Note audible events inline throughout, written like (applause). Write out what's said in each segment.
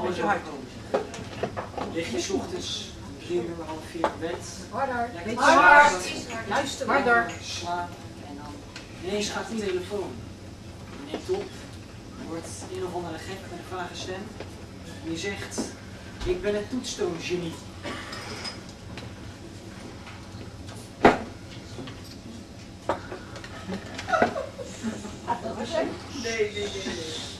Alles overkomen. Lig je ochtends drie uur, half vier in bed. Harder. Lekker Hard. Luister harder. slapen en dan ineens gaat de telefoon. Je neemt op, wordt een of andere gek met een vage stem. En die zegt, ik ben het toetstoomgenie. Nee, nee, nee, nee.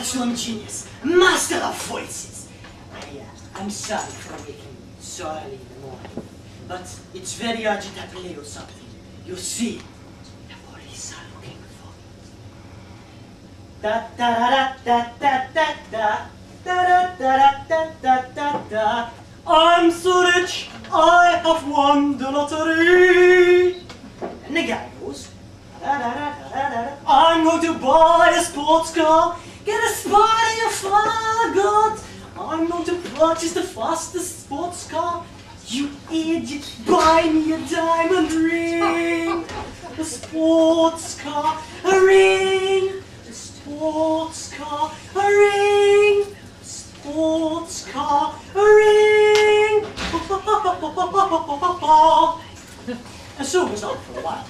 Am Genius, master of voices. I, uh, I'm sorry for waking you so early in the morning, but it's very urgent I tell you something. You see, the police are looking for me. Da da da da da da da da da da da da da da. I'm so rich, I have won the lottery. And the guy goes, "Da-da-da-da-da-da. I'm going to buy a sports car, get a spotty of. I'm going to purchase the fastest sports car. You idiot, buy me a diamond ring. A sports car, a ring. A sports car, a ring. A sports car, a ring. (laughs) And so it was on for a while.